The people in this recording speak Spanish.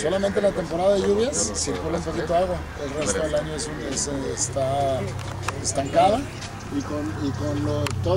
Solamente en la temporada de lluvias circula un poquito agua, el resto del año es es, eh, está estancada y con, y con lo- todo